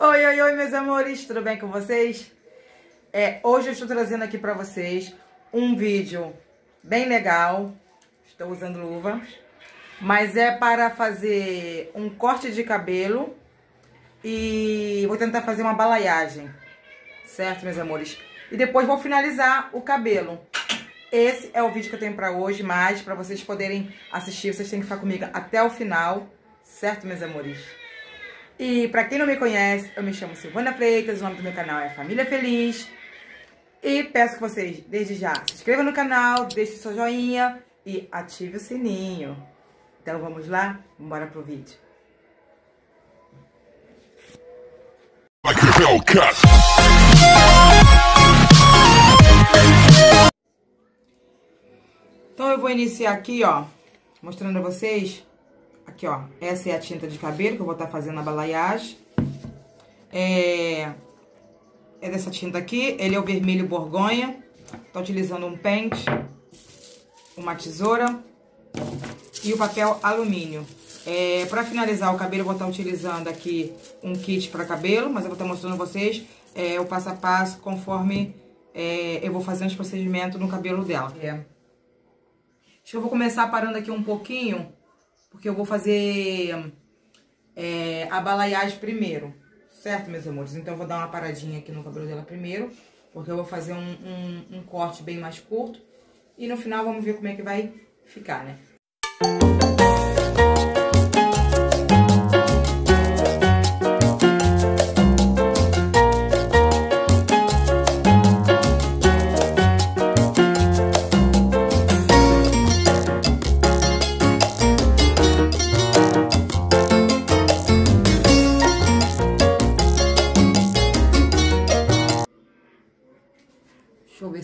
Oi, oi, oi, meus amores, tudo bem com vocês? É, hoje eu estou trazendo aqui para vocês um vídeo bem legal. Estou usando luva. Mas é para fazer um corte de cabelo e vou tentar fazer uma balaiagem. Certo, meus amores? E depois vou finalizar o cabelo. Esse é o vídeo que eu tenho para hoje, mas para vocês poderem assistir, vocês têm que ficar comigo até o final. Certo, meus amores? E para quem não me conhece, eu me chamo Silvana Freitas, o nome do meu canal é Família Feliz. E peço que vocês, desde já, se inscrevam no canal, deixem seu joinha e ative o sininho. Então vamos lá? Bora pro vídeo. Então eu vou iniciar aqui, ó, mostrando a vocês Aqui, ó. Essa é a tinta de cabelo que eu vou estar tá fazendo a balaiagem. É... é dessa tinta aqui. Ele é o vermelho borgonha. Tô utilizando um pente, uma tesoura e o papel alumínio. É, para finalizar o cabelo, eu vou estar tá utilizando aqui um kit para cabelo, mas eu vou estar tá mostrando a vocês é, o passo a passo conforme é, eu vou fazendo os procedimentos no cabelo dela. É. Acho que eu vou começar parando aqui um pouquinho porque eu vou fazer é, a balaiagem primeiro, certo, meus amores? Então, eu vou dar uma paradinha aqui no cabelo dela primeiro, porque eu vou fazer um, um, um corte bem mais curto. E no final, vamos ver como é que vai ficar, né?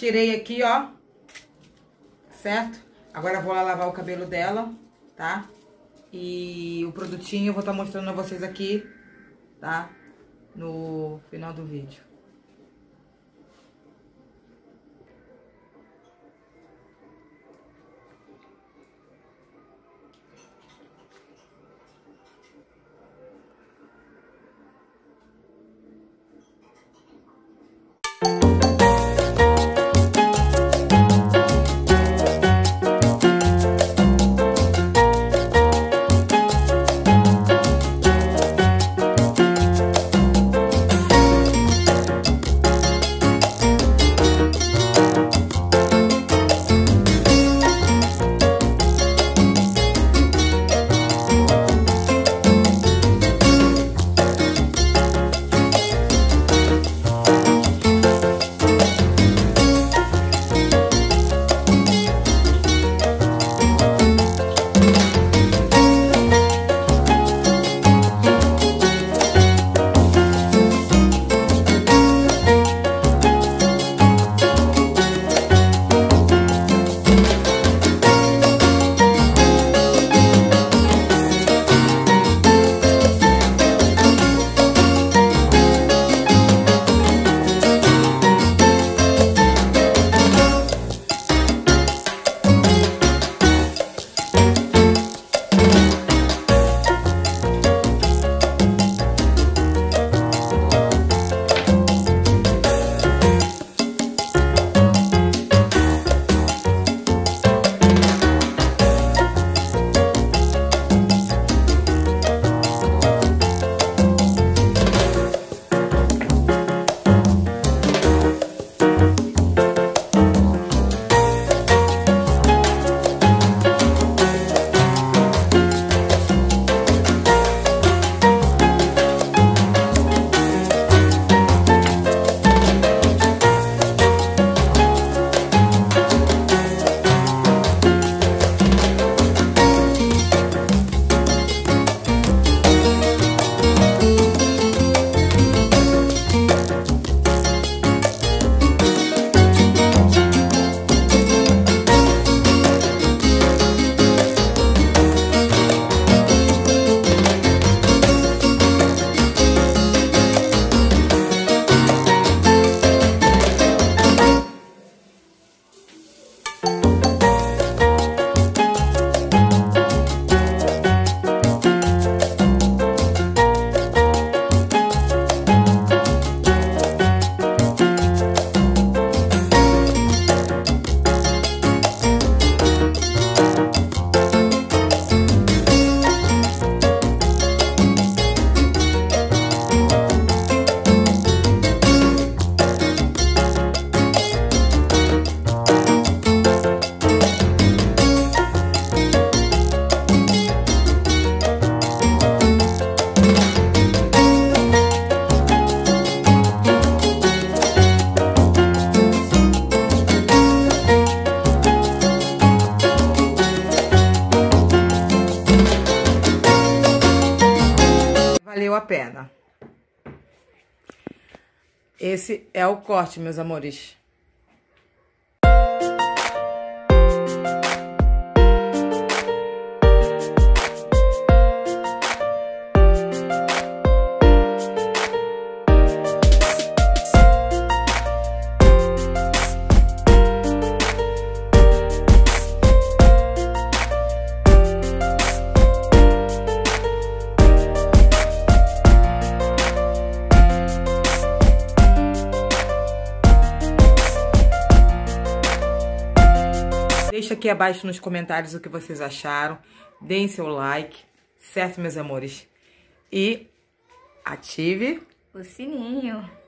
Tirei aqui, ó. Certo? Agora vou lá lavar o cabelo dela, tá? E o produtinho eu vou estar tá mostrando a vocês aqui, tá? No final do vídeo. Esse é o corte, meus amores. Deixa aqui abaixo nos comentários o que vocês acharam. Deem seu like, certo, meus amores? E ative O sininho.